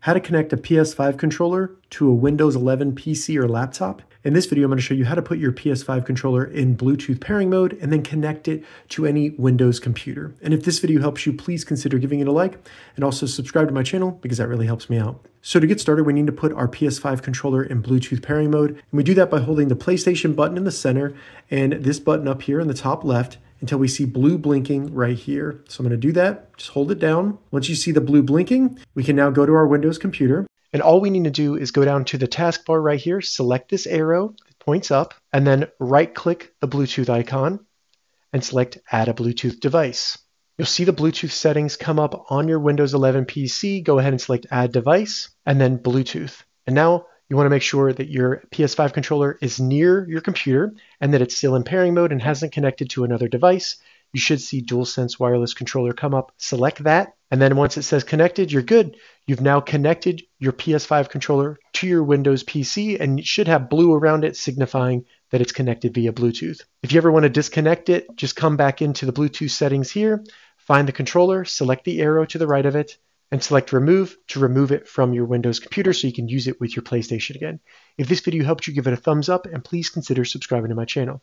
how to connect a PS5 controller to a Windows 11 PC or laptop. In this video, I'm going to show you how to put your PS5 controller in Bluetooth pairing mode and then connect it to any Windows computer. And if this video helps you, please consider giving it a like and also subscribe to my channel because that really helps me out. So to get started, we need to put our PS5 controller in Bluetooth pairing mode. And we do that by holding the PlayStation button in the center and this button up here in the top left until we see blue blinking right here. So I'm going to do that. Just hold it down. Once you see the blue blinking, we can now go to our Windows computer. And all we need to do is go down to the taskbar right here, select this arrow that points up, and then right click the Bluetooth icon and select Add a Bluetooth device. You'll see the Bluetooth settings come up on your Windows 11 PC. Go ahead and select Add Device and then Bluetooth. And now you want to make sure that your PS5 controller is near your computer and that it's still in pairing mode and hasn't connected to another device. You should see DualSense wireless controller come up. Select that. And then once it says connected, you're good. You've now connected your PS5 controller to your Windows PC and it should have blue around it signifying that it's connected via Bluetooth. If you ever want to disconnect it, just come back into the Bluetooth settings here, find the controller, select the arrow to the right of it, and select remove to remove it from your Windows computer so you can use it with your PlayStation again. If this video helped you, give it a thumbs up and please consider subscribing to my channel.